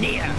near.